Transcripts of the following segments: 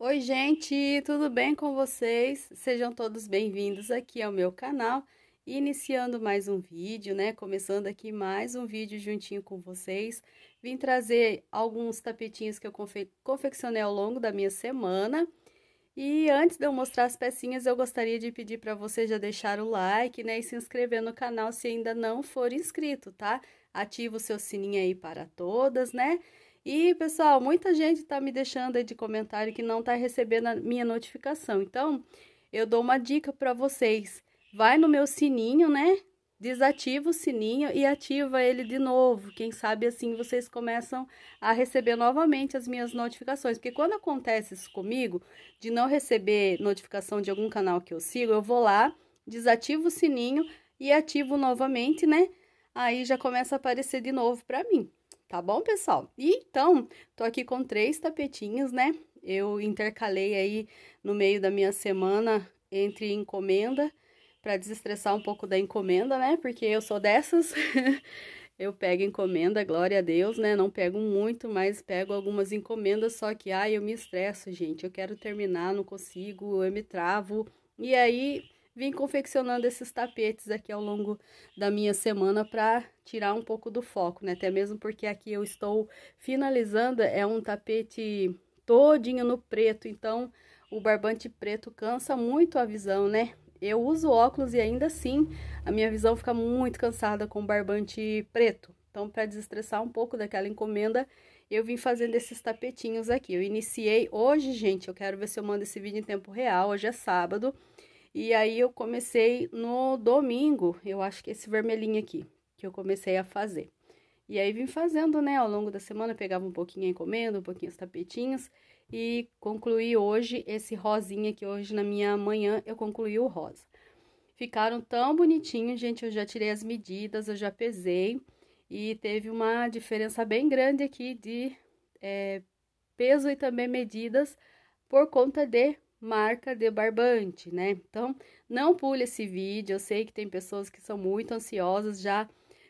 Oi, gente, tudo bem com vocês? Sejam todos bem-vindos aqui ao meu canal. Iniciando mais um vídeo, né? Começando aqui mais um vídeo juntinho com vocês. Vim trazer alguns tapetinhos que eu confe confeccionei ao longo da minha semana. E antes de eu mostrar as pecinhas, eu gostaria de pedir para você já deixar o like, né? E se inscrever no canal se ainda não for inscrito, tá? Ativa o seu sininho aí para todas, né? E, pessoal, muita gente tá me deixando aí de comentário que não tá recebendo a minha notificação. Então, eu dou uma dica para vocês. Vai no meu sininho, né? Desativa o sininho e ativa ele de novo. Quem sabe assim vocês começam a receber novamente as minhas notificações. Porque quando acontece isso comigo, de não receber notificação de algum canal que eu sigo, eu vou lá, desativo o sininho e ativo novamente, né? Aí já começa a aparecer de novo para mim. Tá bom, pessoal? E então, tô aqui com três tapetinhos, né? Eu intercalei aí no meio da minha semana entre encomenda para desestressar um pouco da encomenda, né? Porque eu sou dessas. eu pego encomenda, glória a Deus, né? Não pego muito, mas pego algumas encomendas, só que ai, eu me estresso, gente. Eu quero terminar, não consigo, eu me travo. E aí vim confeccionando esses tapetes aqui ao longo da minha semana para tirar um pouco do foco, né? Até mesmo porque aqui eu estou finalizando, é um tapete todinho no preto, então o barbante preto cansa muito a visão, né? Eu uso óculos e ainda assim a minha visão fica muito cansada com barbante preto. Então, para desestressar um pouco daquela encomenda, eu vim fazendo esses tapetinhos aqui. Eu iniciei hoje, gente, eu quero ver se eu mando esse vídeo em tempo real, hoje é sábado. E aí eu comecei no domingo, eu acho que esse vermelhinho aqui, que eu comecei a fazer. E aí vim fazendo, né, ao longo da semana, pegava um pouquinho a encomenda, um pouquinho os tapetinhos e concluí hoje esse rosinha que hoje na minha manhã eu concluí o rosa. Ficaram tão bonitinhos, gente, eu já tirei as medidas, eu já pesei e teve uma diferença bem grande aqui de é, peso e também medidas por conta de marca de barbante, né? Então, não pule esse vídeo. Eu sei que tem pessoas que são muito ansiosas, já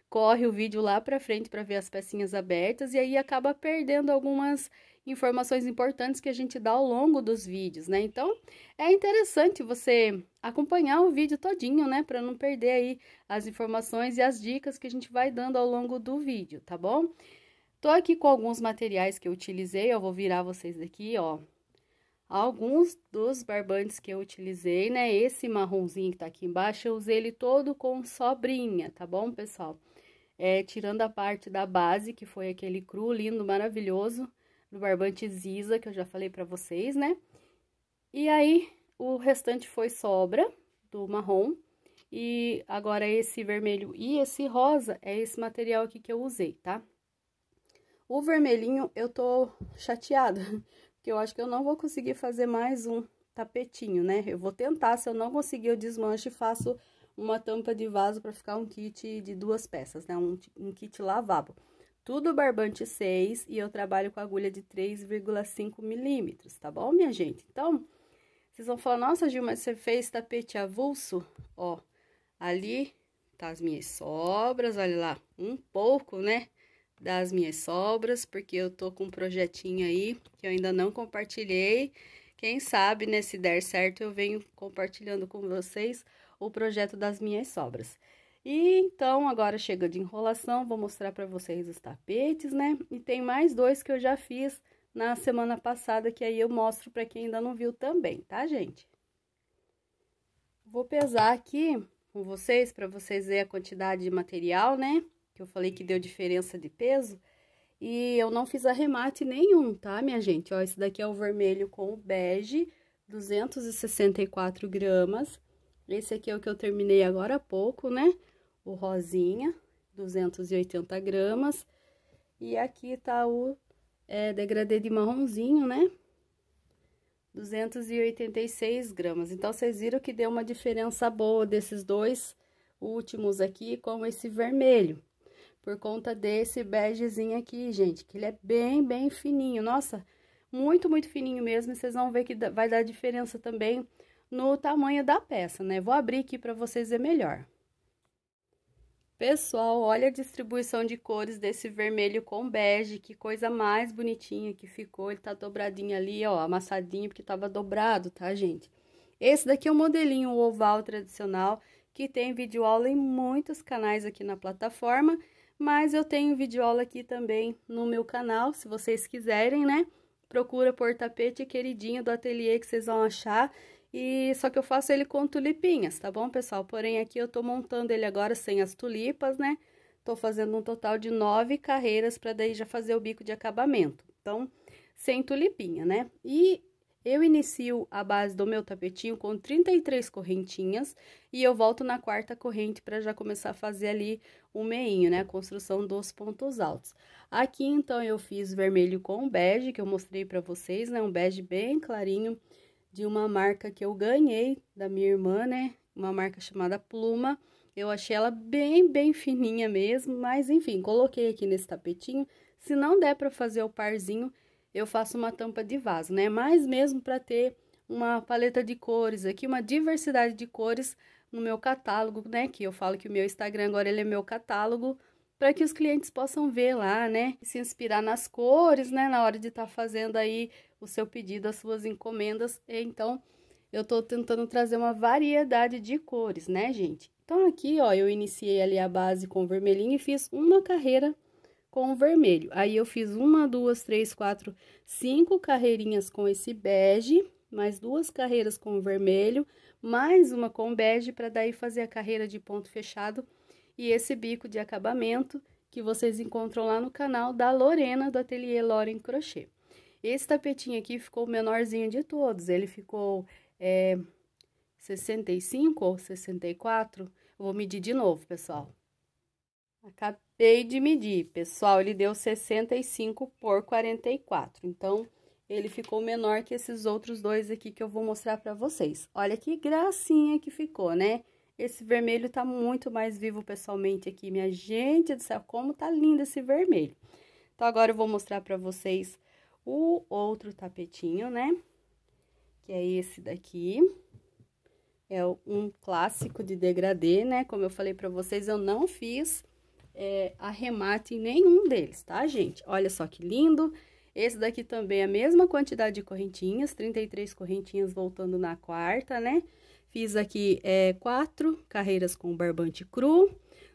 corre o vídeo lá para frente para ver as pecinhas abertas e aí acaba perdendo algumas informações importantes que a gente dá ao longo dos vídeos, né? Então, é interessante você acompanhar o vídeo todinho, né, para não perder aí as informações e as dicas que a gente vai dando ao longo do vídeo, tá bom? Tô aqui com alguns materiais que eu utilizei, eu vou virar vocês daqui, ó, alguns dos barbantes que eu utilizei, né? Esse marronzinho que tá aqui embaixo, eu usei ele todo com sobrinha, tá bom, pessoal? É, tirando a parte da base, que foi aquele cru lindo, maravilhoso, do barbante Ziza, que eu já falei pra vocês, né? E aí, o restante foi sobra do marrom. E agora, esse vermelho e esse rosa é esse material aqui que eu usei, tá? O vermelhinho, eu tô chateada, que eu acho que eu não vou conseguir fazer mais um tapetinho, né? Eu vou tentar, se eu não conseguir, eu desmancho e faço uma tampa de vaso para ficar um kit de duas peças, né? Um, um kit lavabo. Tudo barbante 6 e eu trabalho com agulha de 3,5 milímetros, tá bom, minha gente? Então, vocês vão falar, nossa, Gil, mas você fez tapete avulso? Ó, ali tá as minhas sobras, olha lá, um pouco, né? Das minhas sobras, porque eu tô com um projetinho aí que eu ainda não compartilhei. Quem sabe, né, se der certo, eu venho compartilhando com vocês o projeto das minhas sobras. E então, agora chega de enrolação, vou mostrar para vocês os tapetes, né? E tem mais dois que eu já fiz na semana passada, que aí eu mostro para quem ainda não viu também, tá, gente? Vou pesar aqui com vocês, para vocês verem a quantidade de material, né? Que eu falei que deu diferença de peso. E eu não fiz arremate nenhum, tá, minha gente? Ó, esse daqui é o vermelho com o bege, 264 gramas. Esse aqui é o que eu terminei agora há pouco, né? O rosinha, 280 gramas. E aqui tá o é, degradê de marronzinho, né? 286 gramas. Então, vocês viram que deu uma diferença boa desses dois últimos aqui com esse vermelho por conta desse begezinho aqui, gente, que ele é bem, bem fininho. Nossa, muito, muito fininho mesmo, e vocês vão ver que vai dar diferença também no tamanho da peça, né? Vou abrir aqui para vocês ver melhor. Pessoal, olha a distribuição de cores desse vermelho com bege, que coisa mais bonitinha que ficou. Ele tá dobradinho ali, ó, amassadinho, porque tava dobrado, tá, gente? Esse daqui é o modelinho oval tradicional, que tem videoaula em muitos canais aqui na plataforma, mas eu tenho videoaula aqui também no meu canal, se vocês quiserem, né? Procura por tapete queridinho do ateliê que vocês vão achar. E só que eu faço ele com tulipinhas, tá bom, pessoal? Porém, aqui eu tô montando ele agora sem as tulipas, né? Tô fazendo um total de nove carreiras para daí já fazer o bico de acabamento. Então, sem tulipinha, né? E eu inicio a base do meu tapetinho com 33 correntinhas e eu volto na quarta corrente para já começar a fazer ali o meinho, né? A construção dos pontos altos. Aqui, então, eu fiz vermelho com bege, que eu mostrei para vocês, né? Um bege bem clarinho de uma marca que eu ganhei da minha irmã, né? Uma marca chamada Pluma. Eu achei ela bem, bem fininha mesmo, mas enfim, coloquei aqui nesse tapetinho. Se não der para fazer o parzinho, eu faço uma tampa de vaso, né? Mas mesmo para ter uma paleta de cores aqui, uma diversidade de cores no meu catálogo, né? Que eu falo que o meu Instagram agora ele é meu catálogo, para que os clientes possam ver lá, né? Se inspirar nas cores, né? Na hora de estar tá fazendo aí o seu pedido, as suas encomendas. Então, eu tô tentando trazer uma variedade de cores, né, gente? Então, aqui, ó, eu iniciei ali a base com vermelhinho e fiz uma carreira com vermelho. Aí, eu fiz uma, duas, três, quatro, cinco carreirinhas com esse bege, mais duas carreiras com vermelho, mais uma com bege, para daí fazer a carreira de ponto fechado e esse bico de acabamento que vocês encontram lá no canal da Lorena, do Ateliê Loren Crochê. Esse tapetinho aqui ficou o menorzinho de todos, ele ficou é, 65 ou 64, Eu vou medir de novo, pessoal. Acabei de medir, pessoal, ele deu 65 por 44, então ele ficou menor que esses outros dois aqui que eu vou mostrar pra vocês. Olha que gracinha que ficou, né? Esse vermelho tá muito mais vivo pessoalmente aqui, minha gente do céu, como tá lindo esse vermelho. Então, agora eu vou mostrar pra vocês o outro tapetinho, né? Que é esse daqui. É um clássico de degradê, né? Como eu falei pra vocês, eu não fiz é, arremate em nenhum deles, tá, gente? Olha só que lindo. Esse daqui também é a mesma quantidade de correntinhas, 33 correntinhas voltando na quarta, né? Fiz aqui é, quatro carreiras com barbante cru,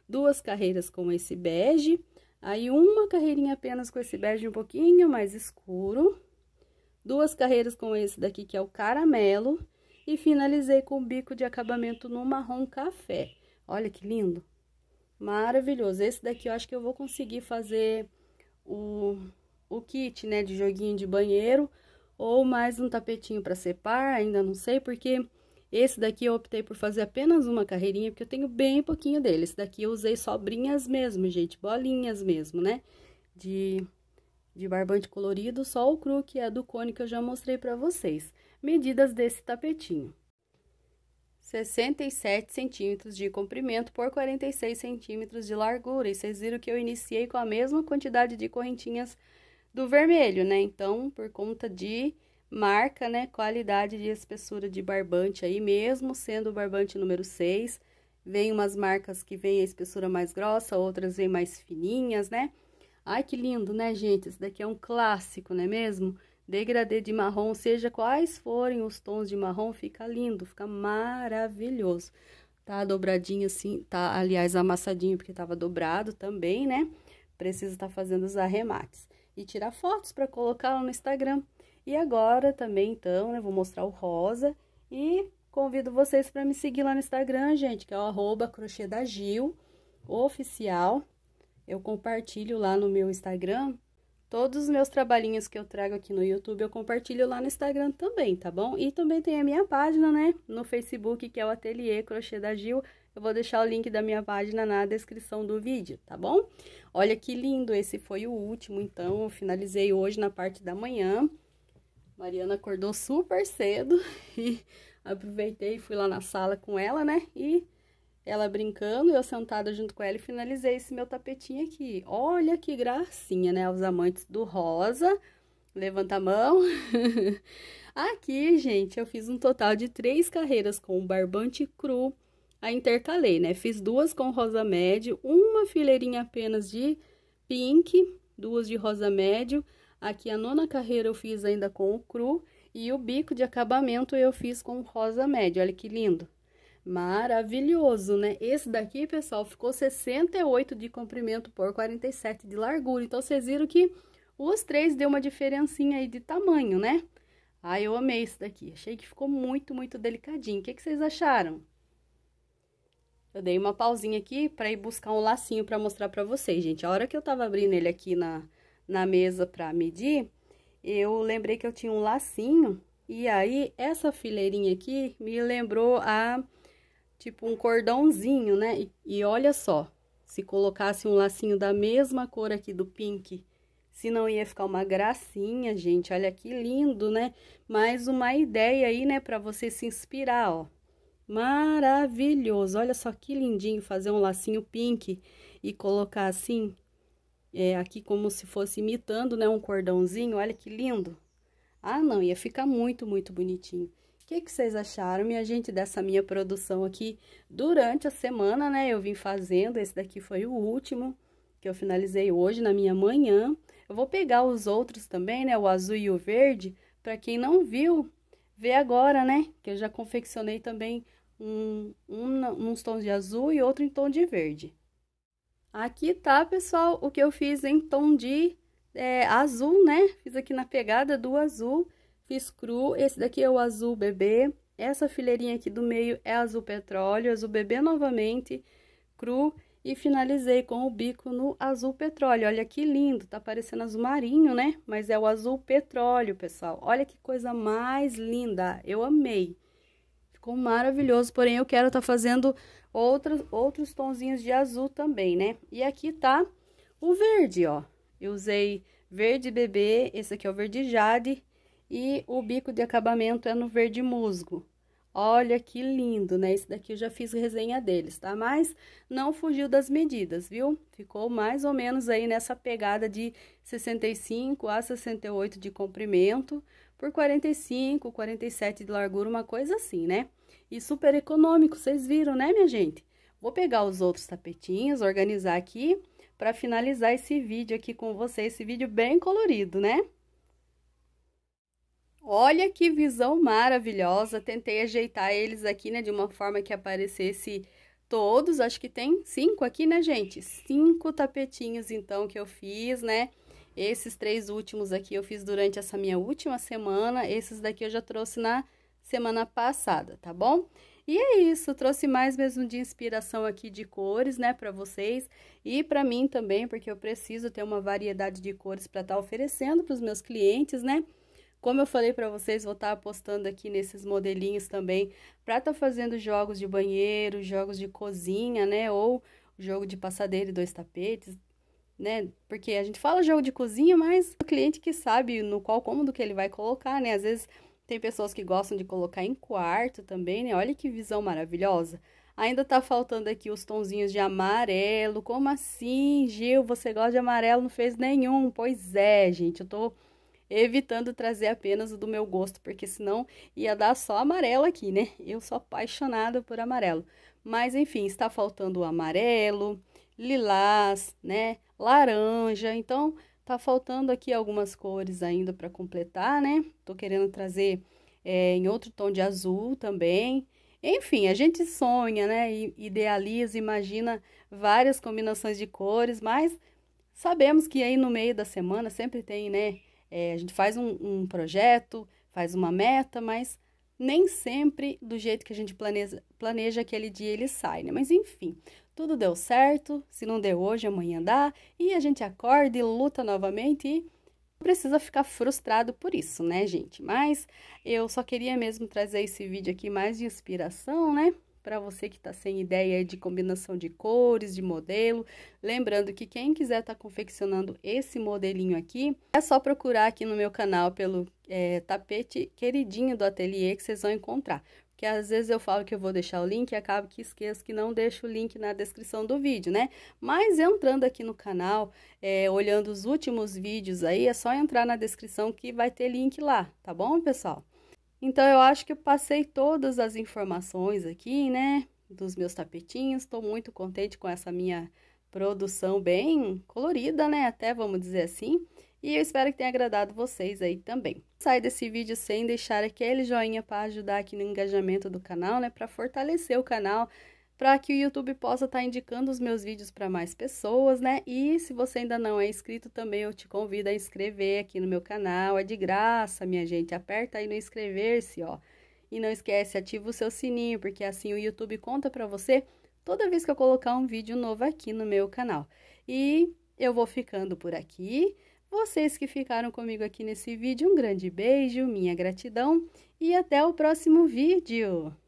duas carreiras com esse bege, aí uma carreirinha apenas com esse bege um pouquinho mais escuro, duas carreiras com esse daqui que é o caramelo, e finalizei com o bico de acabamento no marrom café. Olha que lindo! Maravilhoso! Esse daqui eu acho que eu vou conseguir fazer o, o kit, né, de joguinho de banheiro, ou mais um tapetinho para separ, ainda não sei, porque esse daqui eu optei por fazer apenas uma carreirinha, porque eu tenho bem pouquinho dele. Esse daqui eu usei sobrinhas mesmo, gente, bolinhas mesmo, né? De, de barbante colorido, só o cru, que é do cone que eu já mostrei pra vocês. Medidas desse tapetinho. 67 centímetros de comprimento por 46 centímetros de largura. E vocês viram que eu iniciei com a mesma quantidade de correntinhas do vermelho, né? Então, por conta de marca, né, qualidade de espessura de barbante aí, mesmo sendo o barbante número 6. Vem umas marcas que vem a espessura mais grossa, outras vem mais fininhas, né? Ai, que lindo, né, gente? Esse daqui é um clássico, não é mesmo? Degradê de marrom, seja quais forem os tons de marrom, fica lindo, fica maravilhoso. Tá dobradinho assim, tá, aliás, amassadinho, porque tava dobrado também, né? Precisa estar tá fazendo os arremates. E tirar fotos para colocar lá no Instagram. E agora também, então, né, vou mostrar o rosa e convido vocês para me seguir lá no Instagram, gente, que é o arroba crochê da oficial. Eu compartilho lá no meu Instagram todos os meus trabalhinhos que eu trago aqui no YouTube, eu compartilho lá no Instagram também, tá bom? E também tem a minha página, né, no Facebook, que é o Ateliê Crochê da Gil. Eu vou deixar o link da minha página na descrição do vídeo, tá bom? Olha que lindo, esse foi o último, então, eu finalizei hoje na parte da manhã. Mariana acordou super cedo e aproveitei e fui lá na sala com ela, né? E ela brincando, eu sentada junto com ela e finalizei esse meu tapetinho aqui. Olha que gracinha, né? Os amantes do rosa. Levanta a mão. aqui, gente, eu fiz um total de três carreiras com o barbante cru, a intercalei, né? Fiz duas com rosa médio, uma fileirinha apenas de pink, duas de rosa médio. Aqui a nona carreira eu fiz ainda com o cru e o bico de acabamento eu fiz com rosa médio. Olha que lindo. Maravilhoso, né? Esse daqui, pessoal, ficou 68 de comprimento por 47 de largura. Então, vocês viram que os três deu uma diferencinha aí de tamanho, né? Ah, eu amei esse daqui. Achei que ficou muito, muito delicadinho. O que, que vocês acharam? Eu dei uma pausinha aqui para ir buscar um lacinho para mostrar para vocês, gente. A hora que eu tava abrindo ele aqui na, na mesa para medir, eu lembrei que eu tinha um lacinho. E aí, essa fileirinha aqui me lembrou a tipo um cordãozinho, né? E, e olha só, se colocasse um lacinho da mesma cor aqui do pink, se não ia ficar uma gracinha, gente. Olha que lindo, né? Mais uma ideia aí, né, para você se inspirar, ó. Maravilhoso. Olha só que lindinho fazer um lacinho pink e colocar assim, é, aqui como se fosse imitando, né, um cordãozinho. Olha que lindo. Ah, não, ia ficar muito, muito bonitinho. O que, que vocês acharam, minha gente, dessa minha produção aqui durante a semana, né? Eu vim fazendo, esse daqui foi o último que eu finalizei hoje na minha manhã. Eu vou pegar os outros também, né? O azul e o verde, para quem não viu, ver agora, né? Que eu já confeccionei também um, um, uns tons de azul e outro em tom de verde. Aqui tá, pessoal, o que eu fiz em tom de é, azul, né? Fiz aqui na pegada do azul Fiz cru, esse daqui é o azul bebê, essa fileirinha aqui do meio é azul petróleo, azul bebê novamente, cru, e finalizei com o bico no azul petróleo. Olha que lindo, tá parecendo azul marinho, né? Mas é o azul petróleo, pessoal. Olha que coisa mais linda, eu amei. Ficou maravilhoso, porém eu quero tá fazendo outros, outros tonzinhos de azul também, né? E aqui tá o verde, ó. Eu usei verde bebê, esse aqui é o verde jade, e o bico de acabamento é no verde musgo. Olha que lindo, né? Esse daqui eu já fiz resenha deles, tá? Mas não fugiu das medidas, viu? Ficou mais ou menos aí nessa pegada de 65 a 68 de comprimento por 45, 47 de largura, uma coisa assim, né? E super econômico, vocês viram, né, minha gente? Vou pegar os outros tapetinhos, organizar aqui para finalizar esse vídeo aqui com vocês, esse vídeo bem colorido, né? Olha que visão maravilhosa. Tentei ajeitar eles aqui, né, de uma forma que aparecesse todos. Acho que tem cinco aqui, né, gente? Cinco tapetinhos, então, que eu fiz, né? Esses três últimos aqui eu fiz durante essa minha última semana. Esses daqui eu já trouxe na semana passada, tá bom? E é isso, trouxe mais mesmo de inspiração aqui de cores, né, para vocês e para mim também, porque eu preciso ter uma variedade de cores para estar tá oferecendo para os meus clientes, né? Como eu falei para vocês, vou estar tá apostando aqui nesses modelinhos também para estar tá fazendo jogos de banheiro, jogos de cozinha, né? Ou jogo de passadeira e dois tapetes, né? Porque a gente fala jogo de cozinha, mas o cliente que sabe no qual cômodo que ele vai colocar, né? Às vezes tem pessoas que gostam de colocar em quarto também, né? Olha que visão maravilhosa. Ainda tá faltando aqui os tonzinhos de amarelo. Como assim, Gil? Você gosta de amarelo? Não fez nenhum. Pois é, gente. Eu tô evitando trazer apenas o do meu gosto, porque senão ia dar só amarelo aqui, né? Eu sou apaixonada por amarelo. Mas enfim, está faltando o amarelo, lilás, né? Laranja, então tá faltando aqui algumas cores ainda para completar, né? Tô querendo trazer é, em outro tom de azul também. Enfim, a gente sonha, né? Idealiza, imagina várias combinações de cores, mas sabemos que aí no meio da semana sempre tem, né? É, a gente faz um, um projeto, faz uma meta, mas nem sempre do jeito que a gente planeja, planeja aquele dia ele sai, né? Mas enfim, tudo deu certo, se não deu hoje, amanhã dá, e a gente acorda e luta novamente e precisa ficar frustrado por isso, né, gente? Mas eu só queria mesmo trazer esse vídeo aqui mais de inspiração, né? Para você que está sem ideia de combinação de cores, de modelo. Lembrando que quem quiser estar tá confeccionando esse modelinho aqui, é só procurar aqui no meu canal pelo é, tapete queridinho do ateliê que vocês vão encontrar. Porque às vezes eu falo que eu vou deixar o link e acabo que esqueço que não deixo o link na descrição do vídeo, né? Mas entrando aqui no canal, é, olhando os últimos vídeos aí, é só entrar na descrição que vai ter link lá, tá bom, pessoal? Então, eu acho que eu passei todas as informações aqui, né? dos meus tapetinhos. Estou muito contente com essa minha produção bem colorida, né? Até vamos dizer assim. E eu espero que tenha agradado vocês aí também. Sai desse vídeo sem deixar aquele joinha para ajudar aqui no engajamento do canal, né? Para fortalecer o canal, para que o YouTube possa estar tá indicando os meus vídeos para mais pessoas, né? E se você ainda não é inscrito também, eu te convido a inscrever aqui no meu canal. É de graça, minha gente. Aperta aí no inscrever-se, ó. E não esquece, ativa o seu sininho, porque assim o YouTube conta para você toda vez que eu colocar um vídeo novo aqui no meu canal. E eu vou ficando por aqui. Vocês que ficaram comigo aqui nesse vídeo, um grande beijo, minha gratidão e até o próximo vídeo!